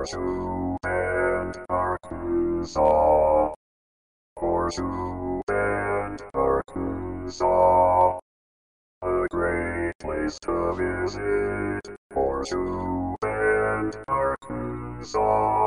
Horseshoe Bend, Arkansas. Horseshoe Bend, Arkansas. A great place to visit. Horseshoe Bend, Arkansas.